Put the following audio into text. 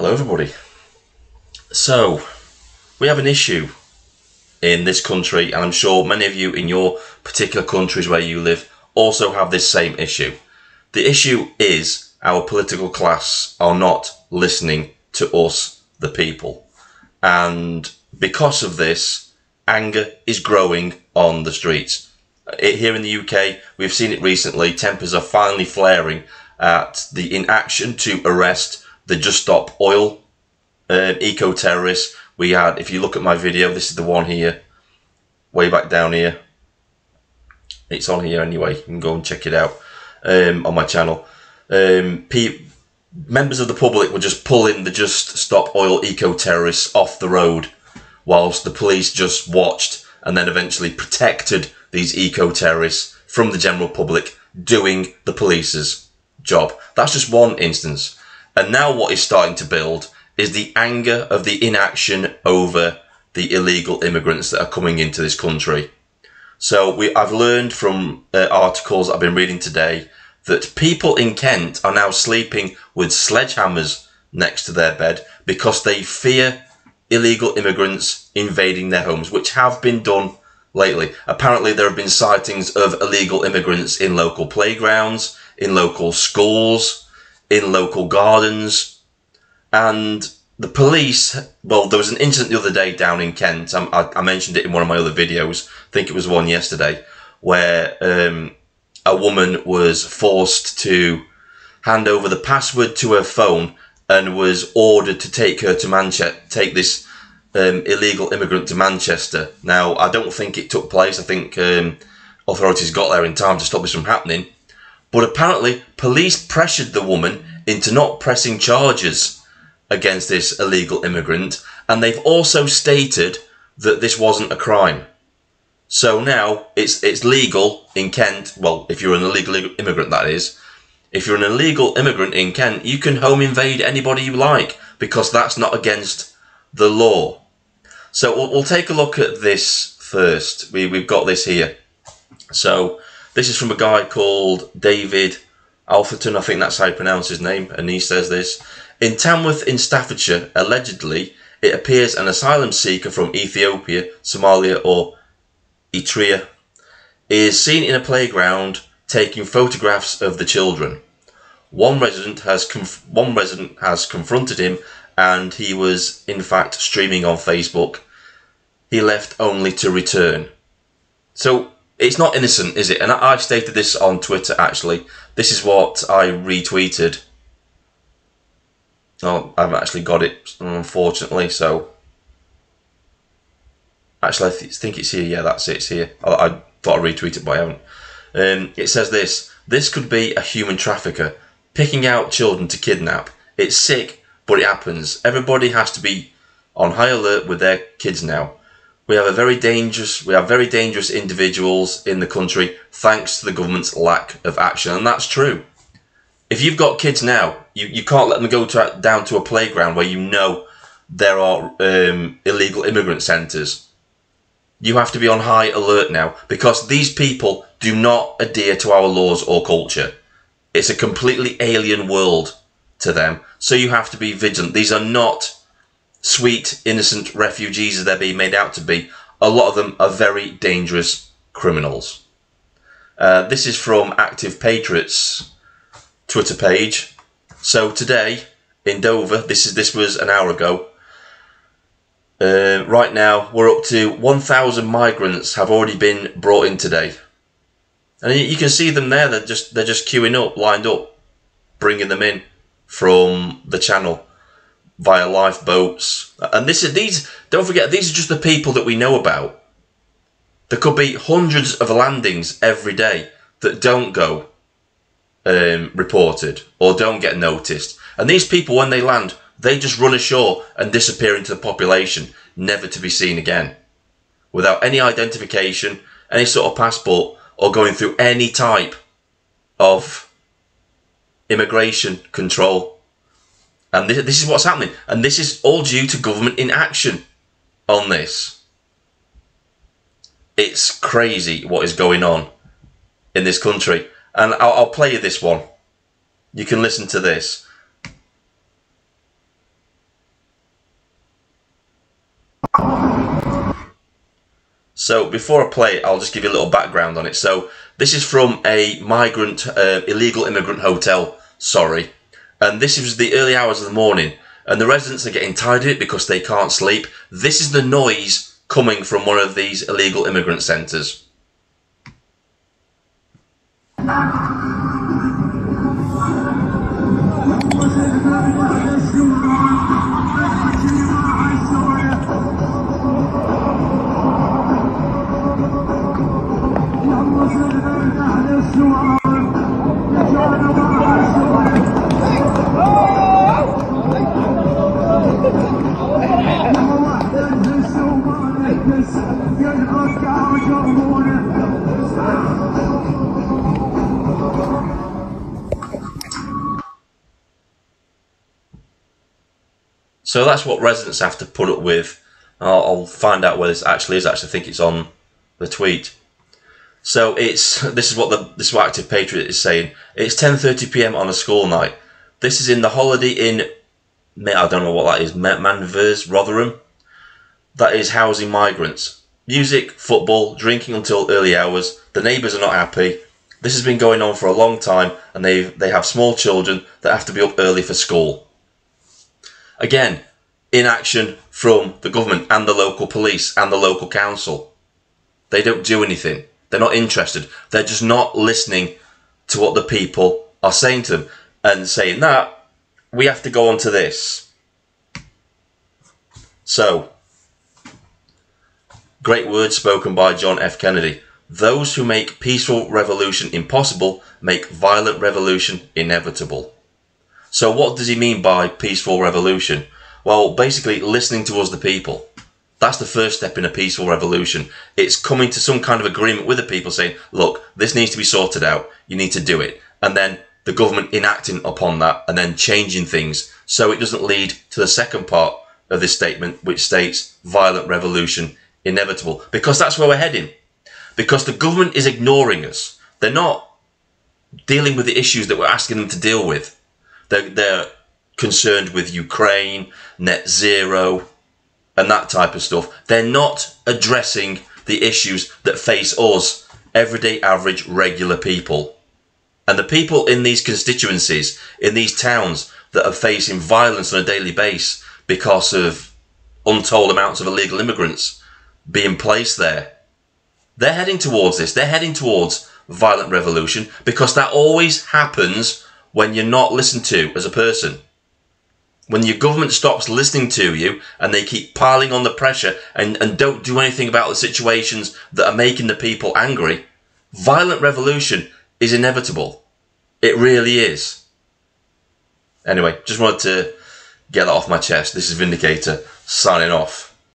Hello, everybody. So, we have an issue in this country, and I'm sure many of you in your particular countries where you live also have this same issue. The issue is our political class are not listening to us, the people. And because of this, anger is growing on the streets. Here in the UK, we've seen it recently, tempers are finally flaring at the inaction to arrest the Just Stop Oil um, eco terrorists. We had, if you look at my video, this is the one here, way back down here. It's on here anyway. You can go and check it out um, on my channel. Um, members of the public were just pulling the Just Stop Oil eco terrorists off the road, whilst the police just watched and then eventually protected these eco terrorists from the general public doing the police's job. That's just one instance. And now what is starting to build is the anger of the inaction over the illegal immigrants that are coming into this country. So we, I've learned from uh, articles I've been reading today that people in Kent are now sleeping with sledgehammers next to their bed because they fear illegal immigrants invading their homes, which have been done lately. Apparently, there have been sightings of illegal immigrants in local playgrounds, in local schools, in local gardens. And the police, well, there was an incident the other day down in Kent. I, I, mentioned it in one of my other videos. I think it was one yesterday, where um, a woman was forced to hand over the password to her phone and was ordered to take her to Manchester, take this um, illegal immigrant to Manchester. Now, I don't think it took place. I think um, authorities got there in time to stop this from happening. But apparently, police pressured the woman into not pressing charges against this illegal immigrant, and they've also stated that this wasn't a crime. So now it's it's legal in Kent. Well, if you're an illegal immigrant, that is. If you're an illegal immigrant in Kent, you can home invade anybody you like because that's not against the law. So we'll, we'll take a look at this first. We, we've got this here. So this is from a guy called David Alferton, I think that's how you pronounce his name, and he says this. In Tamworth in Staffordshire, allegedly, it appears an asylum seeker from Ethiopia, Somalia, or Eritrea is seen in a playground taking photographs of the children. One resident has one resident has confronted him, and he was in fact streaming on Facebook. He left only to return. So it's not innocent, is it? And I, I stated this on Twitter actually. This is what I retweeted. Oh, I haven't actually got it, unfortunately. So, actually, I th- think it's here. Yeah, that's it. It's here. I, I thought I retweeted it, but I haven't. Um, it says this: This could be a human trafficker picking out children to kidnap. It's sick, but it happens. Everybody has to be on high alert with their kids now. We have a very dangerous, we have very dangerous individuals in the country thanks to the government's lack of action, and that's true. If you've got kids now, you, you can't let them go to, down to a playground where you know there are um, illegal immigrant centres. You have to be on high alert now because these people do not adhere to our laws or culture. It's a completely alien world to them, so you have to be vigilant. These are not sweet, innocent refugees as they're being made out to be, a lot of them are very dangerous criminals. Uh, this is from Active Patriots Twitter page. So today in Dover, this is this was an hour ago. Uh, right now, we're up to 1,000 migrants have already been brought in today, and you can see them there. They're just they're just queuing up, lined up, bringing them in from the channel via lifeboats. And this is these. Don't forget, these are just the people that we know about. There could be hundreds of landings every day that don't go um, reported or don't get noticed. And these people, when they land, they just run ashore and disappear into the population, never to be seen again, without any identification, any sort of passport, or going through any type of immigration control and this, this is what's happening. And this is all due to government inaction on this. It's crazy what is going on in this country. And I'll, I'll play you this one. You can listen to this. So before I play it, I'll just give you a little background on it. So this is from a migrant, uh, illegal immigrant hotel, sorry, and this is the early hours of the morning. And the residents are getting tired of it because they can't sleep. This is the noise coming from one of these illegal immigrant centres. So that's what residents have to put up with. I'll, I'll find out where this actually is. I Actually, think it's on the tweet. So it's this is what the this is what Active Patriot is saying. It's 10:30 p.m. on a school night. This is in the Holiday Inn. I don't know what that is. Manvers, Rotherham. That is housing migrants. Music, football, drinking until early hours. The neighbours are not happy. This has been going on for a long time, and they they have small children that have to be up early for school. Again, inaction from the government and the local police and the local council. They don't do anything. They're not interested. They're just not listening to what the people are saying to them and saying that we have to go on to this. So, great words spoken by John F. Kennedy. Those who make peaceful revolution impossible make violent revolution inevitable. So what does he mean by peaceful revolution? Well, basically listening to us, the people. That's the first step in a peaceful revolution. It's coming to some kind of agreement with the people saying, look, this needs to be sorted out. You need to do it. And then the government enacting upon that and then changing things so it doesn't lead to the second part of this statement, which states violent revolution inevitable. Because that's where we're heading. Because the government is ignoring us. They're not dealing with the issues that we're asking them to deal with. They're, they're concerned with Ukraine, net zero, and that type of stuff. They're not addressing the issues that face us, everyday, average, regular people. And the people in these constituencies, in these towns that are facing violence on a daily basis because of untold amounts of illegal immigrants being placed there, they're heading towards this. They're heading towards violent revolution because that always happens when you're not listened to as a person. When your government stops listening to you and they keep piling on the pressure and, and don't do anything about the situations that are making the people angry, violent revolution is inevitable. It really is. Anyway, just wanted to get that off my chest. This is Vindicator signing off.